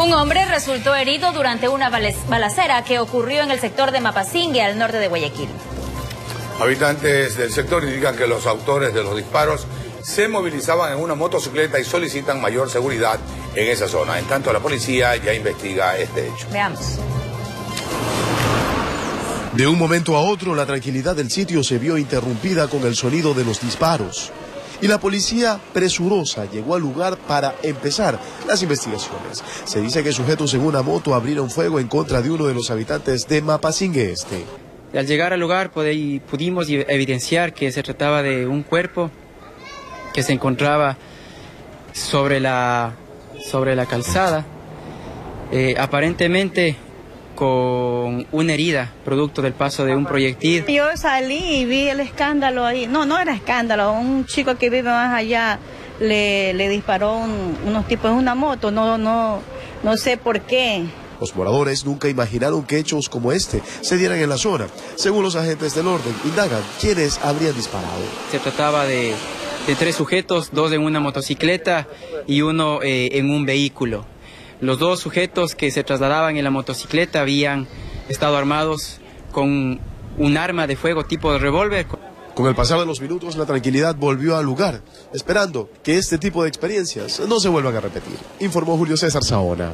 Un hombre resultó herido durante una balacera que ocurrió en el sector de Mapasingue, al norte de Guayaquil. Habitantes del sector indican que los autores de los disparos se movilizaban en una motocicleta y solicitan mayor seguridad en esa zona. En tanto, la policía ya investiga este hecho. Veamos. De un momento a otro, la tranquilidad del sitio se vio interrumpida con el sonido de los disparos y la policía presurosa llegó al lugar para empezar las investigaciones. Se dice que sujetos en una moto abrieron fuego en contra de uno de los habitantes de Mapasingue Este. Al llegar al lugar pudimos evidenciar que se trataba de un cuerpo que se encontraba sobre la, sobre la calzada. Eh, aparentemente con una herida producto del paso de un proyectil. Yo salí y vi el escándalo ahí. No, no era escándalo. Un chico que vive más allá le, le disparó unos tipos en una moto. No, no, no sé por qué. Los moradores nunca imaginaron que hechos como este se dieran en la zona. Según los agentes del orden, indagan quiénes habrían disparado. Se trataba de, de tres sujetos, dos en una motocicleta y uno eh, en un vehículo. Los dos sujetos que se trasladaban en la motocicleta habían estado armados con un arma de fuego tipo revólver. Con el pasar de los minutos, la tranquilidad volvió al lugar, esperando que este tipo de experiencias no se vuelvan a repetir, informó Julio César Saona.